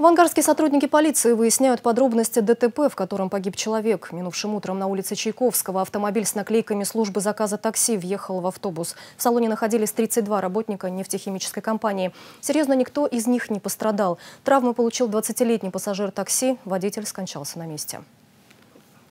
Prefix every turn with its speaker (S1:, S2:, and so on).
S1: В Ангарске сотрудники полиции выясняют подробности ДТП, в котором погиб человек. Минувшим утром на улице Чайковского автомобиль с наклейками службы заказа такси въехал в автобус. В салоне находились 32 работника нефтехимической компании. Серьезно, никто из них не пострадал. Травмы получил 20-летний пассажир такси, водитель скончался на месте.